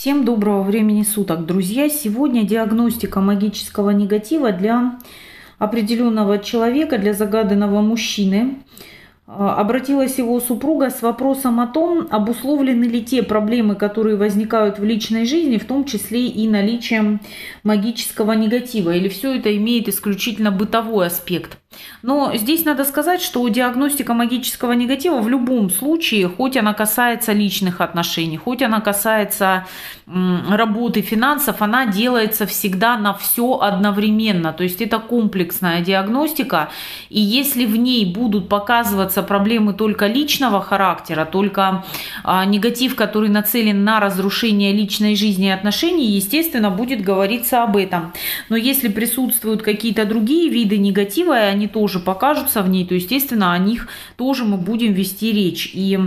Всем доброго времени суток, друзья! Сегодня диагностика магического негатива для определенного человека, для загаданного мужчины. А, обратилась его супруга с вопросом о том, обусловлены ли те проблемы, которые возникают в личной жизни, в том числе и наличием магического негатива, или все это имеет исключительно бытовой аспект. Но здесь надо сказать, что диагностика магического негатива в любом случае, хоть она касается личных отношений, хоть она касается работы финансов, она делается всегда на все одновременно. То есть это комплексная диагностика. И если в ней будут показываться проблемы только личного характера, только а, негатив, который нацелен на разрушение личной жизни и отношений, естественно, будет говориться об этом. Но если присутствуют какие-то другие виды негатива, и они тоже покажутся в ней, то, естественно, о них тоже мы будем вести речь. И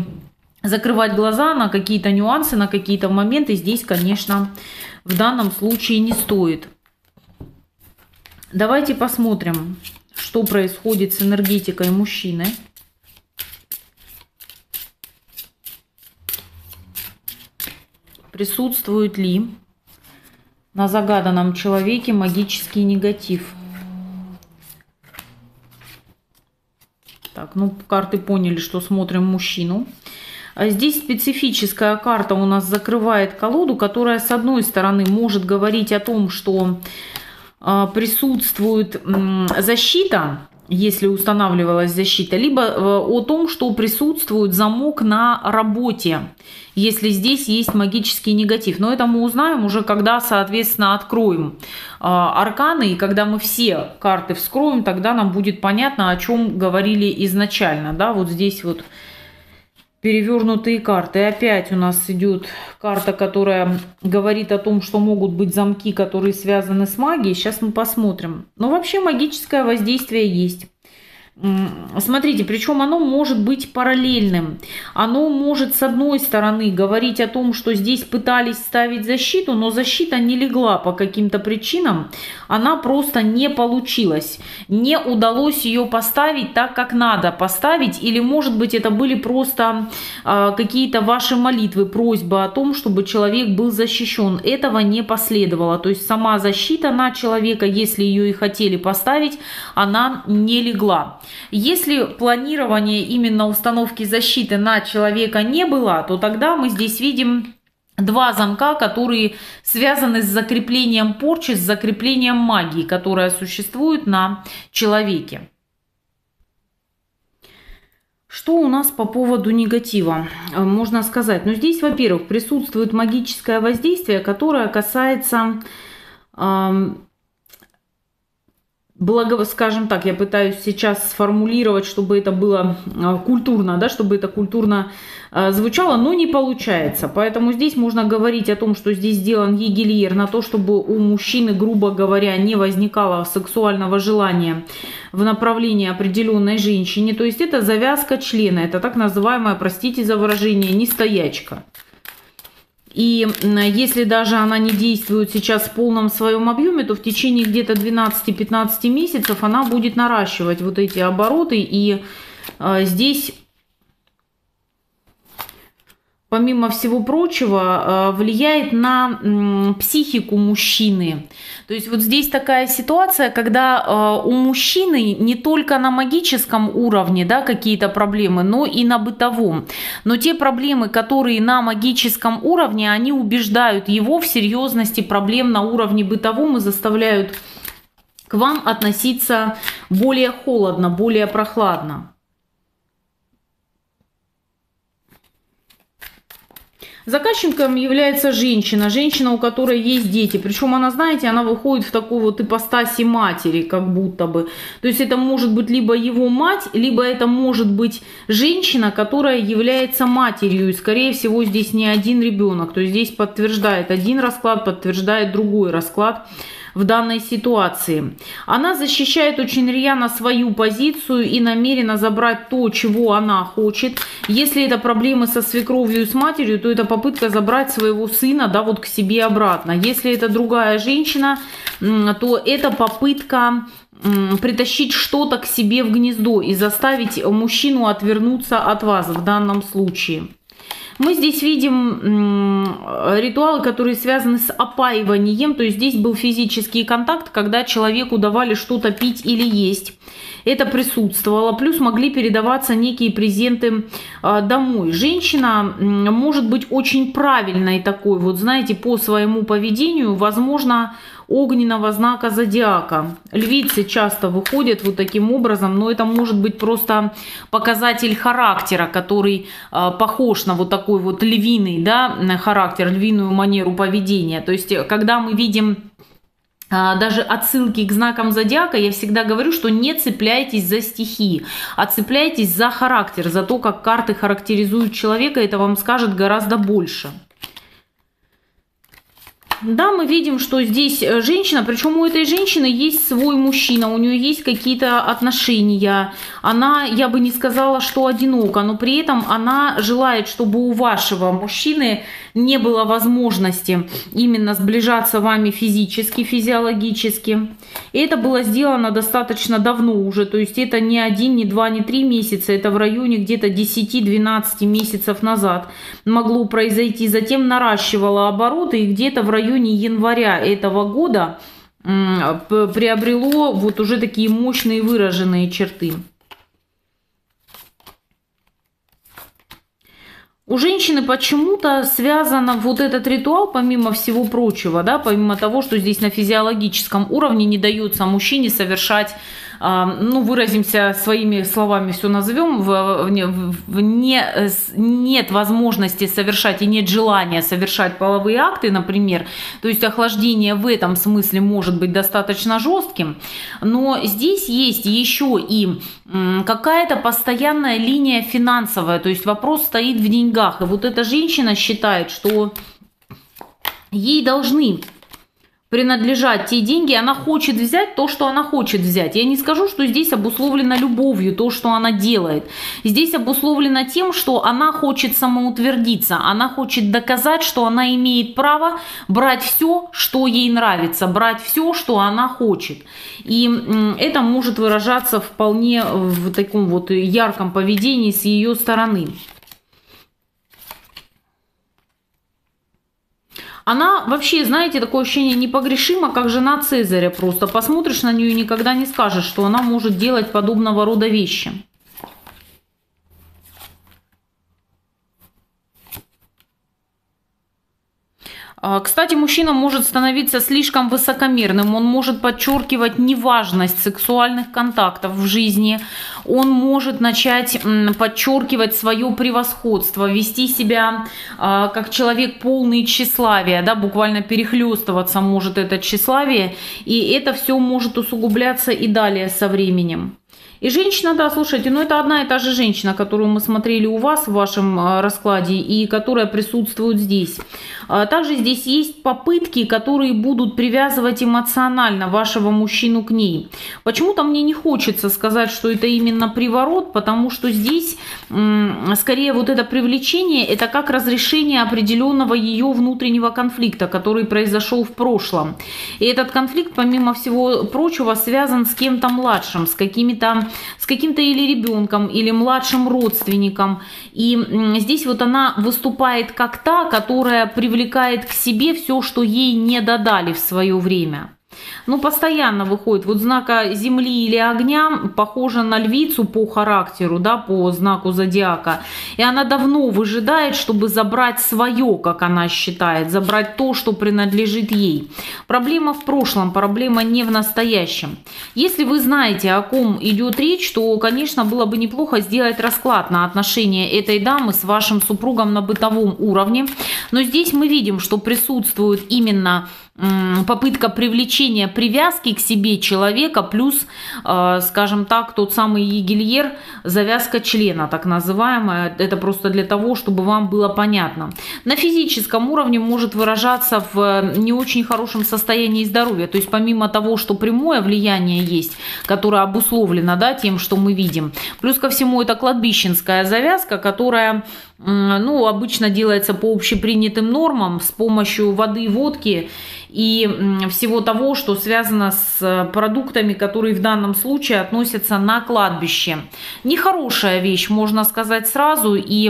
закрывать глаза на какие-то нюансы, на какие-то моменты здесь, конечно, в данном случае не стоит. Давайте посмотрим, что происходит с энергетикой мужчины. Присутствует ли на загаданном человеке магический негатив? Ну, карты поняли, что смотрим мужчину. А здесь специфическая карта у нас закрывает колоду, которая, с одной стороны, может говорить о том, что а, присутствует защита, если устанавливалась защита, либо э, о том, что присутствует замок на работе, если здесь есть магический негатив. Но это мы узнаем уже, когда, соответственно, откроем а, арканы, и когда мы все карты вскроем, тогда нам будет понятно, о чем говорили изначально. Да, вот здесь вот перевернутые карты. Опять у нас идет карта, которая говорит о том, что могут быть замки, которые связаны с магией. Сейчас мы посмотрим. Но вообще магическое воздействие есть. Смотрите, причем оно может быть параллельным. Оно может, с одной стороны, говорить о том, что здесь пытались ставить защиту, но защита не легла по каким-то причинам. Она просто не получилась. Не удалось ее поставить так, как надо поставить. Или, может быть, это были просто э, какие-то ваши молитвы, просьбы о том, чтобы человек был защищен. Этого не последовало. То есть сама защита на человека, если ее и хотели поставить, она не легла. Если планирование именно установки защиты на человека не было, то тогда мы здесь видим два замка, которые связаны с закреплением порчи, с закреплением магии, которая существует на человеке. Что у нас по поводу негатива э, можно сказать? Ну, здесь, во-первых, присутствует магическое воздействие, которое касается благо, скажем так, я пытаюсь сейчас сформулировать, чтобы это было а, культурно, да, чтобы это культурно а, звучало, но не получается. Поэтому здесь можно говорить о том, что здесь сделан егельер на то, чтобы у мужчины, грубо говоря, не возникало сексуального желания в направлении определенной женщине. То есть это завязка члена, это так называемая, простите за выражение, нестоячка. И если даже она не действует сейчас в полном своем объеме, то в течение где-то 12-15 месяцев она будет наращивать вот эти обороты. И э, здесь помимо всего прочего, э, влияет на психику мужчины. То есть вот здесь такая ситуация, когда э, у мужчины не только на магическом уровне да, какие-то проблемы, но и на бытовом. Но те проблемы, которые на магическом уровне, они убеждают его в серьезности проблем на уровне бытовом и заставляют к вам относиться более холодно, более прохладно. Заказчиком является женщина, женщина, у которой есть дети. Причем она, знаете, она выходит в такую вот ипостаси матери, как будто бы. То есть это может быть либо его мать, либо это может быть женщина, которая является матерью. И скорее всего здесь не один ребенок. То есть здесь подтверждает один расклад, подтверждает другой расклад в данной ситуации. Она защищает очень рьяно свою позицию и намерена забрать то, чего она хочет. Если это проблемы со свекровью и с матерью, то это попытка забрать своего сына, да, вот к себе обратно. Если это другая женщина, то это попытка притащить что-то к себе в гнездо и заставить мужчину отвернуться от вас в данном случае. Мы здесь видим ритуалы, которые связаны с опаиванием, то есть здесь был физический контакт, когда человеку давали что-то пить или есть. Это присутствовало, плюс могли передаваться некие презенты а, домой. Женщина может быть очень правильной такой, вот знаете, по своему поведению, возможно, огненного знака зодиака. Львицы часто выходят вот таким образом, но это может быть просто показатель характера, который э, похож на вот такой вот львиный да, характер, львиную манеру поведения. То есть, когда мы видим а, даже отсылки к знакам зодиака, я всегда говорю, что не цепляйтесь за стихи, а цепляйтесь за характер, за то, как карты характеризуют человека, это вам скажет гораздо больше. Да, мы видим, что здесь э, женщина, причем у этой женщины есть свой мужчина, у нее есть какие-то отношения. Она, я бы не сказала, что одинока, но при этом она желает, чтобы у вашего мужчины не было возможности именно сближаться вами физически, физиологически. И это было сделано достаточно давно уже, то есть это не один, не два, не три месяца, это в районе где-то 10-12 месяцев назад могло произойти. Затем наращивала обороты и где-то в районе районе января этого года приобрело вот уже такие мощные выраженные черты. У женщины почему-то связано вот этот ритуал, помимо всего прочего, да, помимо того, что здесь на физиологическом уровне не дается мужчине совершать ну, выразимся своими словами, все назовем, в, в, не, нет возможности совершать и нет желания совершать половые акты, например, то есть охлаждение в этом смысле может быть достаточно жестким, но здесь есть еще и какая-то постоянная линия финансовая, то есть вопрос стоит в деньгах, и вот эта женщина считает, что ей должны принадлежать те деньги, она хочет взять то, что она хочет взять. Я не скажу, что здесь обусловлено любовью, то, что она делает. Здесь обусловлено тем, что она хочет самоутвердиться, она хочет доказать, что она имеет право брать все, что ей нравится, брать все, что она хочет. И это может выражаться вполне в таком вот ярком поведении с ее стороны. Она вообще, знаете, такое ощущение непогрешима, как жена Цезаря просто. Посмотришь на нее и никогда не скажешь, что она может делать подобного рода вещи. Кстати, мужчина может становиться слишком высокомерным, он может подчеркивать неважность сексуальных контактов в жизни, он может начать подчеркивать свое превосходство, вести себя а, как человек полный тщеславия, да, буквально перехлестываться может это тщеславие, и это все может усугубляться и далее со временем. И женщина, да, слушайте, ну это одна и та же женщина, которую мы смотрели у вас в вашем а, раскладе и которая присутствует здесь. А, также здесь есть попытки, которые будут привязывать эмоционально вашего мужчину к ней. Почему-то мне не хочется сказать, что это именно приворот, потому что здесь скорее вот это привлечение, это как разрешение определенного ее внутреннего конфликта, который произошел в прошлом. И этот конфликт, помимо всего прочего, связан с кем-то младшим, с какими-то с каким-то или ребенком, или младшим родственником. И здесь вот она выступает как та, которая привлекает к себе все, что ей не додали в свое время ну, постоянно выходит. Вот знака земли или огня похожа на львицу по характеру, да, по знаку зодиака. И она давно выжидает, чтобы забрать свое, как она считает, забрать то, что принадлежит ей. Проблема в прошлом, проблема не в настоящем. Если вы знаете, о ком идет речь, то, конечно, было бы неплохо сделать расклад на отношения этой дамы с вашим супругом на бытовом уровне. Но здесь мы видим, что присутствует именно попытка привлечения привязки к себе человека, плюс, э, скажем так, тот самый егельер, завязка члена, так называемая. Это просто для того, чтобы вам было понятно. На физическом уровне может выражаться в не очень хорошем состоянии здоровья. То есть помимо того, что прямое влияние есть, которое обусловлено да, тем, что мы видим, плюс ко всему это кладбищенская завязка, которая ну, обычно делается по общепринятым нормам с помощью воды и водки и всего того, что связано с э, продуктами, которые в данном случае относятся на кладбище. Нехорошая вещь, можно сказать сразу, и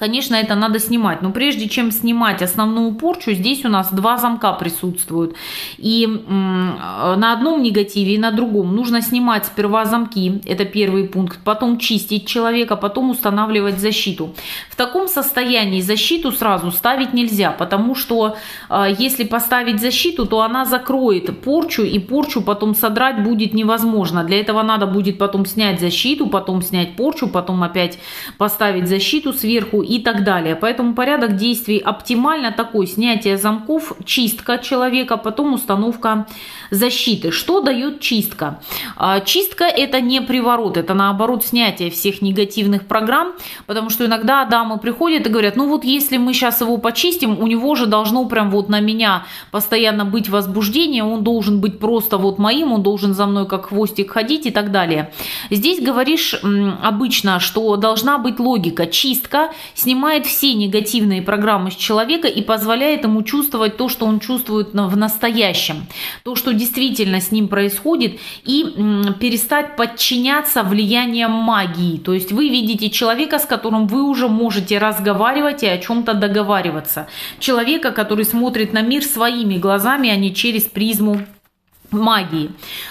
Конечно, это надо снимать, но прежде чем снимать основную порчу, здесь у нас два замка присутствуют. И на одном негативе и на другом нужно снимать сперва замки, это первый пункт, потом чистить человека, потом устанавливать защиту. В таком состоянии защиту сразу ставить нельзя, потому что а, если поставить защиту, то она закроет порчу, и порчу потом содрать будет невозможно. Для этого надо будет потом снять защиту, потом снять порчу, потом опять поставить защиту сверху и так далее. Поэтому порядок действий оптимально такой. Снятие замков, чистка человека, потом установка защиты. Что дает чистка? А, чистка это не приворот, это наоборот снятие всех негативных программ, потому что иногда дамы приходят и говорят, ну вот если мы сейчас его почистим, у него же должно прям вот на меня постоянно быть возбуждение, он должен быть просто вот моим, он должен за мной как хвостик ходить и так далее. Здесь говоришь обычно, что должна быть логика. Чистка снимает все негативные программы с человека и позволяет ему чувствовать то, что он чувствует в настоящем, то, что действительно с ним происходит, и перестать подчиняться влияниям магии. То есть вы видите человека, с которым вы уже можете разговаривать и о чем-то договариваться. Человека, который смотрит на мир своими глазами, а не через призму магии.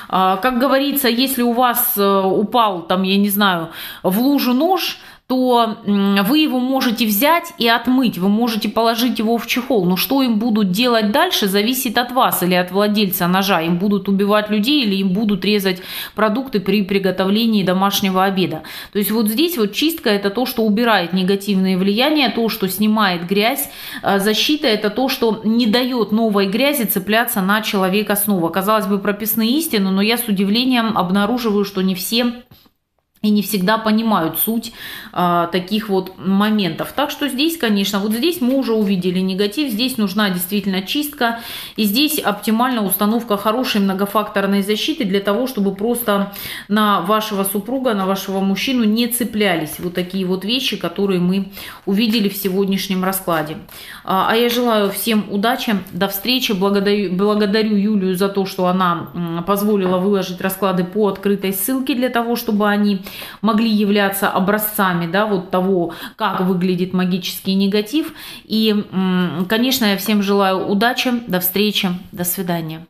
А, как говорится, если у вас э, упал, там, я не знаю, в лужу нож, то вы его можете взять и отмыть, вы можете положить его в чехол. Но что им будут делать дальше, зависит от вас или от владельца ножа. Им будут убивать людей или им будут резать продукты при приготовлении домашнего обеда. То есть вот здесь вот чистка это то, что убирает негативные влияния, то, что снимает грязь. А защита это то, что не дает новой грязи цепляться на человека снова. Казалось бы, прописные истины, но я с удивлением обнаруживаю, что не все и не всегда понимают суть а, таких вот моментов. Так что здесь, конечно, вот здесь мы уже увидели негатив, здесь нужна действительно чистка, и здесь оптимальная установка хорошей многофакторной защиты для того, чтобы просто на вашего супруга, на вашего мужчину не цеплялись вот такие вот вещи, которые мы увидели в сегодняшнем раскладе. А, а я желаю всем удачи, до встречи, благодарю, благодарю Юлию за то, что она позволила выложить расклады по открытой ссылке для того, чтобы они могли являться образцами да, вот того, как выглядит магический негатив. И, конечно, я всем желаю удачи, до встречи, до свидания.